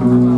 Amen.